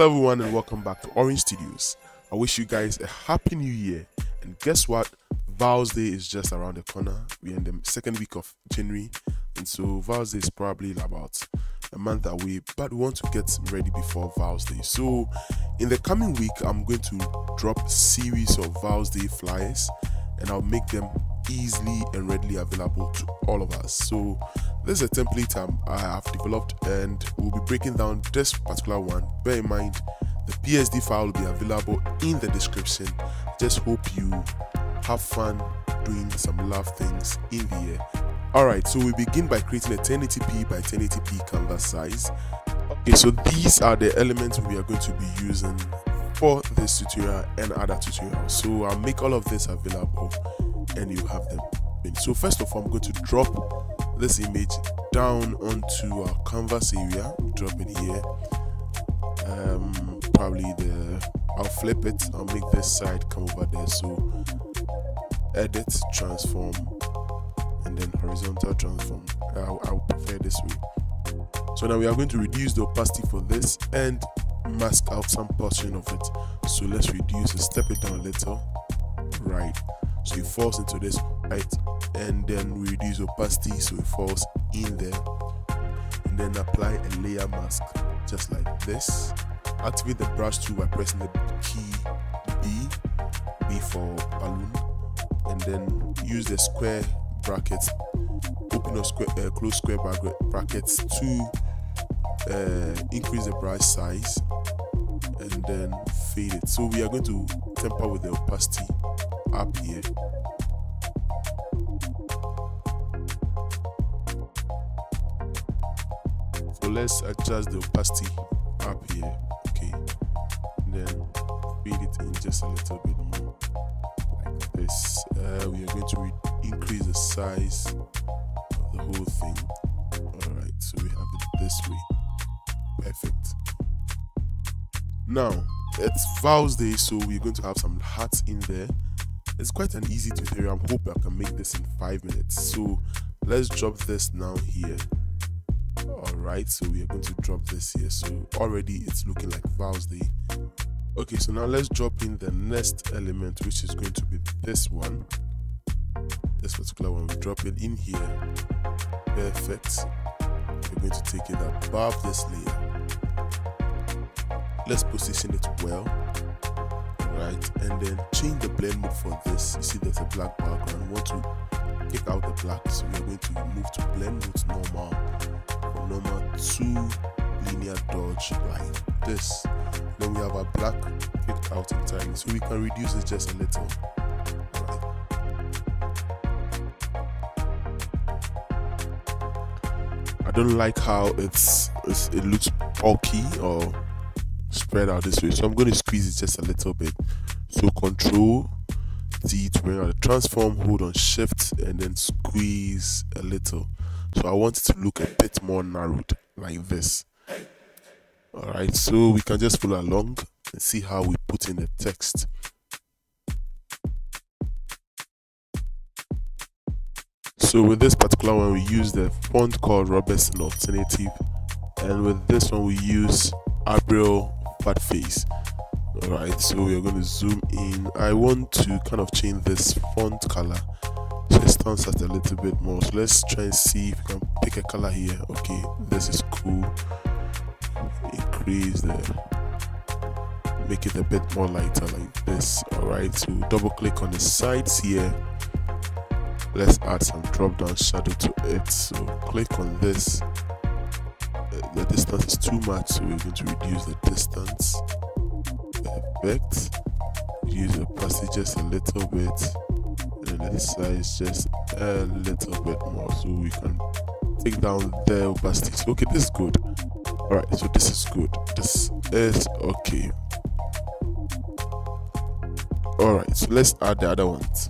Hello everyone and welcome back to Awrange Studios. I wish you guys a happy new year. And guess what? Vals Day is just around the corner. We're in the second week of January. And so Vals Day is probably about a month away, but we want to get ready before Vals Day. So in the coming week, I'm going to drop a series of Vals Day flyers and I'll make them easily and readily available to all of us. So this is a template I have developed and we'll be breaking down this particular one. Bear in mind the PSD file will be available in the description. Just hope you have fun doing some love things in the year. Alright, so we begin by creating a 1080p by 1080p canvas size. Okay, so these are the elements we are going to be using for this tutorial and other tutorials. So I'll make all of this available and you have them. So first of all, I'm going to drop this image down onto our canvas area. Drop it here. Um, probably the I'll flip it. I'll make this side come over there. So edit, transform, and then horizontal transform. I'll, I'll prefer this way. So now we are going to reduce the opacity for this and mask out some portion of it. So let's reduce it, step it down a little. Right so it falls into this right and then we reduce opacity so it falls in there and then apply a layer mask just like this. Activate the brush tool by pressing the key B B for balloon and then use the square brackets open or square uh, close square brackets to uh, increase the brush size and then fade it. So we are going to temper with the opacity up here. So let's adjust the opacity up here, okay? Then feed it in just a little bit more, like this. Uh, we are going to increase the size of the whole thing. Alright, so we have it this way. Perfect. Now, it's Vals Day, so we're going to have some hats in there. It's quite an easy tutorial. I hope I can make this in five minutes. So let's drop this now here. Alright, so we are going to drop this here. So already it's looking like Vals Day. Okay, so now let's drop in the next element, which is going to be this one. This particular one, we drop it in here. Perfect. We're going to take it above this layer. Let's position it well right? And then change the blend mode for this. You see there's a black background. We want to take out the black so we're going to move to blend mode normal from normal to linear dodge like this. Then we have our black picked out entirely so we can reduce it just a little. I don't like how it's, it's it looks bulky or spread out this way. So i'm going to squeeze it just a little bit. So control d to bring out the transform hold on shift and then squeeze a little. So i want it to look a bit more narrowed like this. All right so we can just follow along and see how we put in the text. So with this particular one we use the font called robertson alternative. And with this one we use Abril Fatface. All right so we're going to zoom in. I want to kind of change this font color so it stands out a little bit more. So let's try and see if we can pick a color here. Okay this is cool. Increase the make it a bit more lighter like this. All right so double click on the sides here. Let's add some drop down shadow to it. So click on this the distance is too much so we're going to reduce the distance effect reduce the just a little bit and the size just a little bit more so we can take down the opacity so okay this is good. All right so this is good. This is okay. All right so let's add the other ones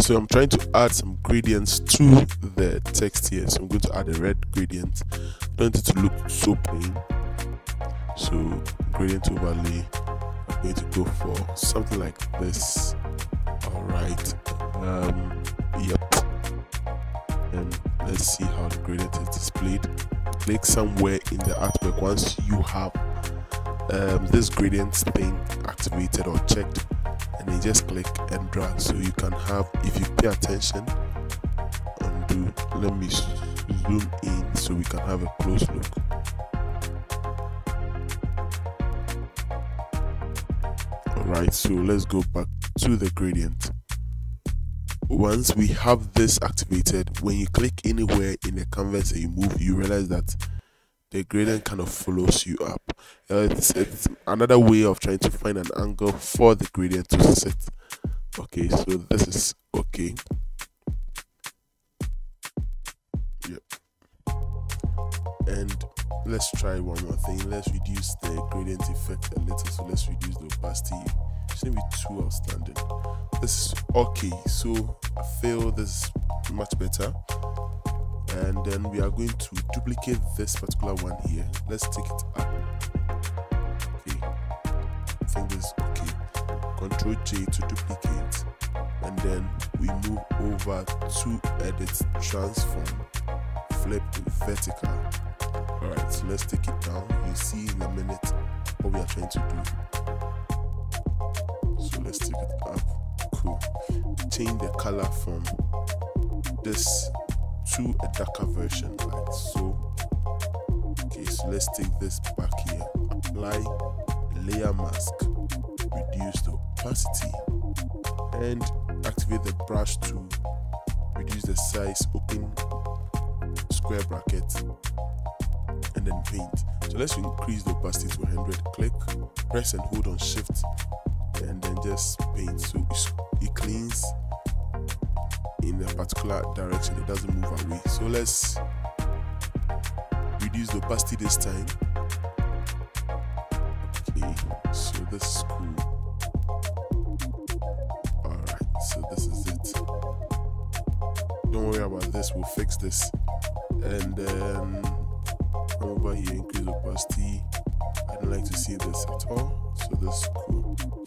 so I'm trying to add some gradients to the text here. So I'm going to add a red gradient. I don't want it to look so plain. So gradient overlay, I'm going to go for something like this. Alright. Um yep. And let's see how the gradient is displayed. Click somewhere in the artwork once you have um, this gradient thing activated or checked and then just click and drag so you can have if you pay attention undo let me zoom in so we can have a close look. Alright so let's go back to the gradient. Once we have this activated when you click anywhere in the canvas and you move you realize that the gradient kind of follows you up. Uh, it's, it's another way of trying to find an angle for the gradient to sit. Okay, so this is okay. Yep. And let's try one more thing. Let's reduce the gradient effect a little. So let's reduce the opacity. It shouldn't be too outstanding. This is okay. So I feel this is much better and then we are going to duplicate this particular one here. Let's take it up. Okay. I think this is okay. Control j to duplicate. And then we move over to edit transform. Flip to vertical. All right so let's take it down. You see in a minute what we are trying to do. So let's take it up. Cool. Change the color from this to a darker version like so okay so let's take this back here. Apply layer mask reduce the opacity and activate the brush to reduce the size open square bracket and then paint. So let's increase the opacity to 100 click press and hold on shift and then just paint. So it cleans in a particular direction it doesn't move away. So let's reduce the opacity this time. Okay so this is cool. All right so this is it. Don't worry about this we'll fix this. And um, then over here increase opacity. I don't like to see this at all. So this is cool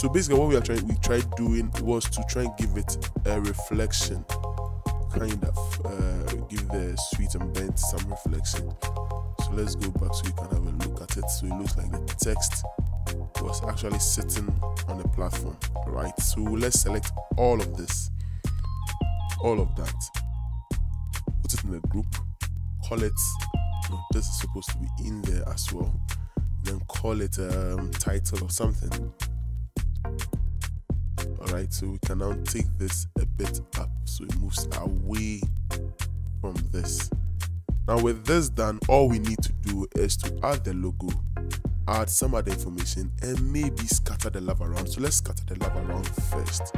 so basically what we are trying we tried doing was to try and give it a reflection kind of uh, give the sweet and bent some reflection. So let's go back so you can have a look at it. So it looks like the text was actually sitting on the platform right? So let's select all of this all of that put it in the group call it this is supposed to be in there as well then call it um, title or something all right so we can now take this a bit up. So it moves away from this. Now with this done all we need to do is to add the logo add some other information and maybe scatter the love around. So let's scatter the love around first.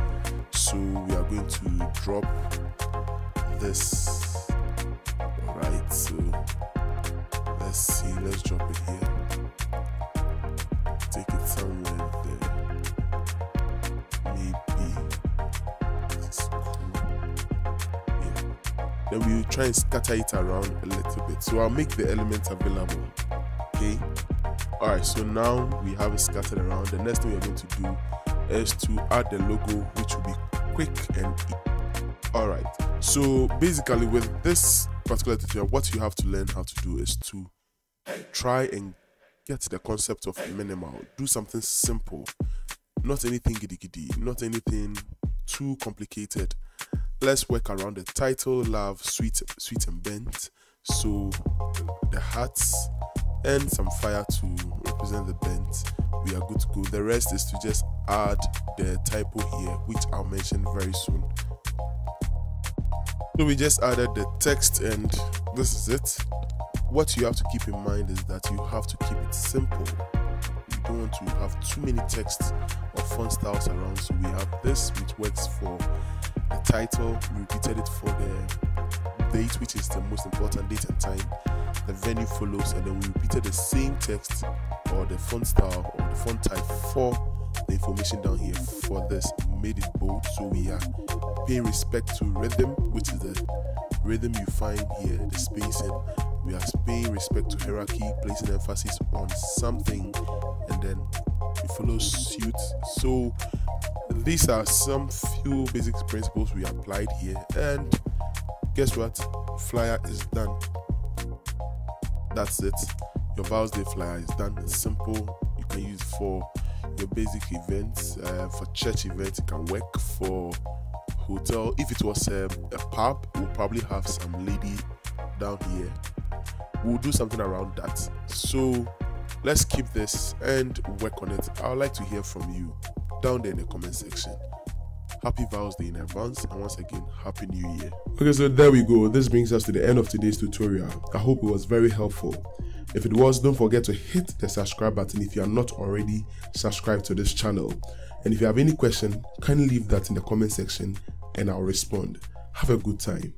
So we are going to drop this. All right so let's see. Let's drop it here. Take it somewhere there then we'll try and scatter it around a little bit. So i'll make the elements available okay? All right so now we have it scattered around. The next thing we're going to do is to add the logo which will be quick and easy. all right so basically with this particular tutorial what you have to learn how to do is to try and get the concept of minimal. Do something simple. Not anything giddy giddy not anything too complicated let's work around the title love sweet sweet and bent. So the hats and some fire to represent the bent. We are good to go. The rest is to just add the typo here which i'll mention very soon. So we just added the text and this is it. What you have to keep in mind is that you have to keep it simple. You don't want to have too many texts or font styles around. So we have this which works for the title we repeated it for the date which is the most important date and time the venue follows and then we repeated the same text or the font style or the font type for the information down here for this made it bold. So we are paying respect to rhythm, which is the rhythm you find here, the spacing. We are paying respect to hierarchy, placing emphasis on something, and then we follow suit. So these are some few basic principles we applied here, and guess what? Flyer is done. That's it. Your Vals Day flyer is done. It's simple. You can use for your basic events. Uh, for church events, it can work. For hotel, if it was um, a pub, we'll probably have some lady down here. We'll do something around that. So let's keep this and work on it. I would like to hear from you down there in the comment section. Happy Vals Day in advance, and once again, Happy New Year. Okay, so there we go. This brings us to the end of today's tutorial. I hope it was very helpful. If it was, don't forget to hit the subscribe button if you are not already subscribed to this channel. And if you have any question, kindly leave that in the comment section and I'll respond. Have a good time.